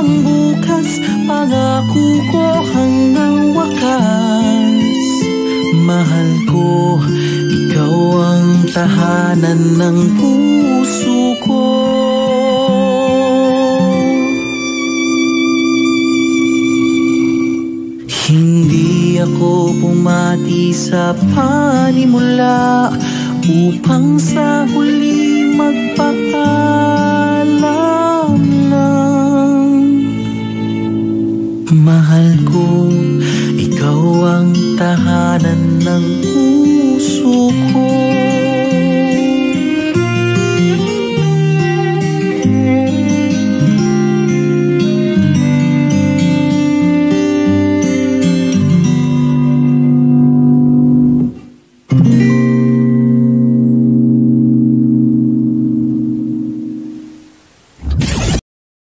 ang bukas Pangako ko hanggang wakas. Mahal ko, ikaw ang tahanan ng puso ko. Hindi ako pumati sa panimula Upang sa huli magpakala. Tahanan ng puso ko